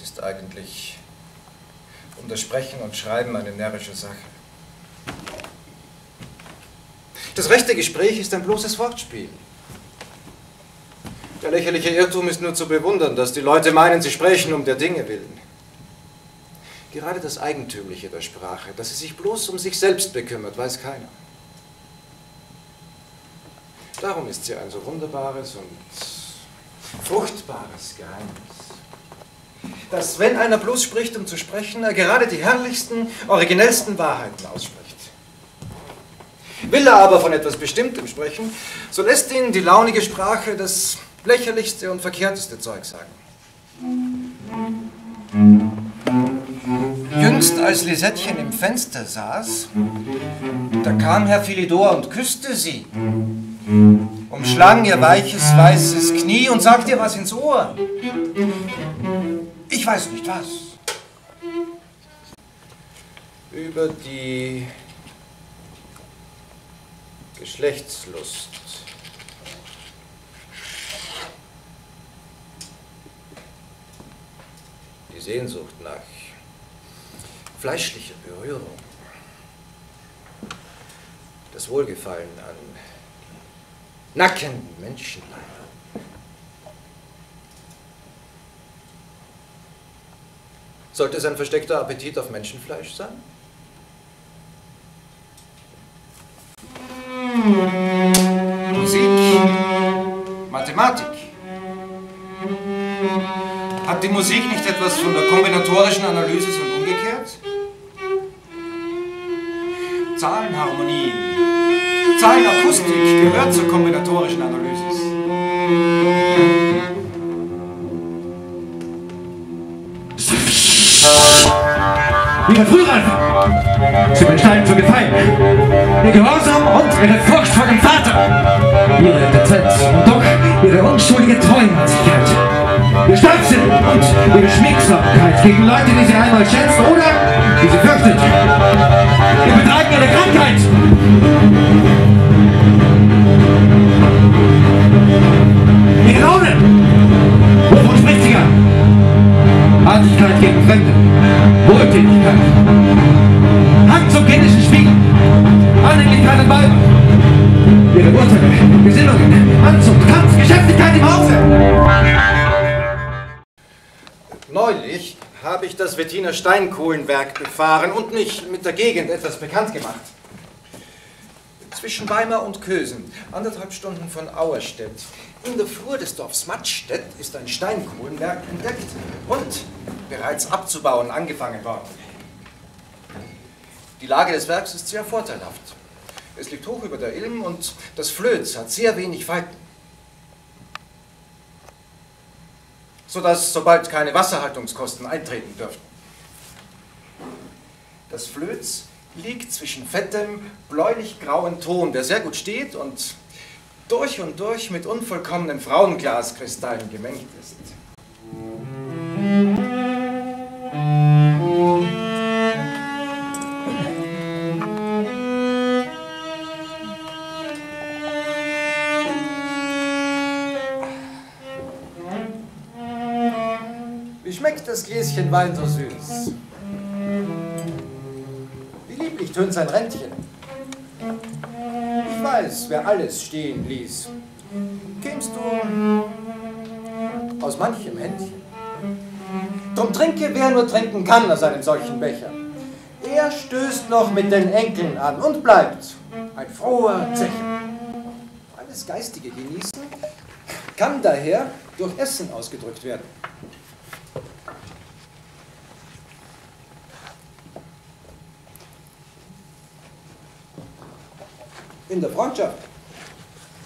ist eigentlich um das Sprechen und Schreiben eine närrische Sache. Das rechte Gespräch ist ein bloßes Wortspiel. Der lächerliche Irrtum ist nur zu bewundern, dass die Leute meinen, sie sprechen um der Dinge willen. Gerade das Eigentümliche der Sprache, dass sie sich bloß um sich selbst bekümmert, weiß keiner. Darum ist sie ein so wunderbares und fruchtbares Geheimnis. Dass, wenn einer bloß spricht, um zu sprechen, er gerade die herrlichsten, originellsten Wahrheiten ausspricht. Will er aber von etwas Bestimmtem sprechen, so lässt ihn die launige Sprache das lächerlichste und verkehrteste Zeug sagen. Jüngst, als Lisettchen im Fenster saß, da kam Herr Philidor und küsste sie, umschlang ihr weiches, weißes Knie und sagte ihr was ins Ohr. Ich weiß nicht was. Über die Geschlechtslust. Die Sehnsucht nach fleischlicher Berührung. Das Wohlgefallen an nackenden Menschenleibern. Sollte es ein versteckter Appetit auf Menschenfleisch sein? Musik, Mathematik. Hat die Musik nicht etwas von der kombinatorischen Analyse und umgekehrt? Zahlenharmonie, Zahlenakustik gehört zur kombinatorischen Analyse. Ihre Frühreife, sie entscheiden zu gefallen. Ihr Gehorsam und ihre Furcht vor dem Vater. Ihre Dezent und doch ihre unschuldige Treuherzigkeit. Ihr Starksinn und ihre Schmiegsamkeit gegen Leute, die sie einmal schätzt oder die sie fürchtet. Ihr Betreiben ihre Krankheit. Gegen Fremde. Wohltätigkeit. Hang zum kindischen Spiegel. Anhänglichkeit an Weibern. Ihre Urteile, Gesinnungen, Anzug, Tanz, Geschäftigkeit im Hause. Neulich habe ich das Wettiner Steinkohlenwerk befahren und mich mit der Gegend etwas bekannt gemacht. Zwischen Weimar und Kösen, anderthalb Stunden von Auerstedt, in der Flur des Dorfs Mattstedt ist ein Steinkohlenwerk entdeckt und bereits abzubauen angefangen worden. Die Lage des Werks ist sehr vorteilhaft. Es liegt hoch über der Ilm und das Flöz hat sehr wenig Falten. Sodass sobald keine Wasserhaltungskosten eintreten dürften. Das Flöz liegt zwischen fettem, bläulich-grauen Ton, der sehr gut steht und durch und durch mit unvollkommenen Frauenglaskristallen gemengt ist. Wie schmeckt das Gläschen Wein so süß? Wie lieblich tönt sein Rändchen. Ich weiß, wer alles stehen ließ. Kämst du aus manchem Händchen. Drum trinke, wer nur trinken kann aus einem solchen Becher. Er stößt noch mit den Enkeln an und bleibt ein froher Zecher. Alles geistige Genießen kann daher durch Essen ausgedrückt werden. In der Freundschaft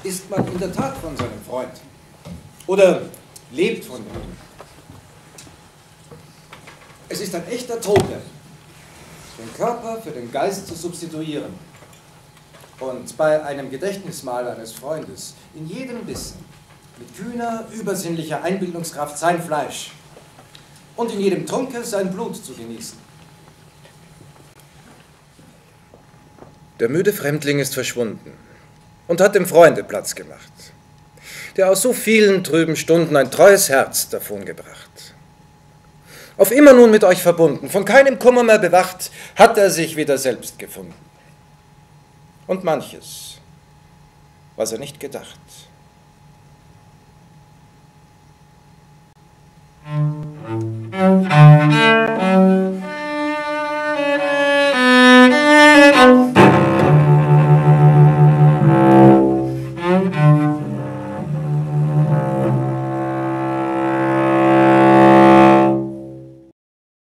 ist man in der Tat von seinem Freund oder lebt von ihm. Es ist ein echter Tote, den Körper für den Geist zu substituieren und bei einem Gedächtnismahl eines Freundes in jedem Bissen mit kühner, übersinnlicher Einbildungskraft sein Fleisch und in jedem Trunke sein Blut zu genießen. Der müde Fremdling ist verschwunden und hat dem Freunde Platz gemacht, der aus so vielen trüben Stunden ein treues Herz davongebracht. Auf immer nun mit euch verbunden, von keinem Kummer mehr bewacht, hat er sich wieder selbst gefunden. Und manches, was er nicht gedacht. Musik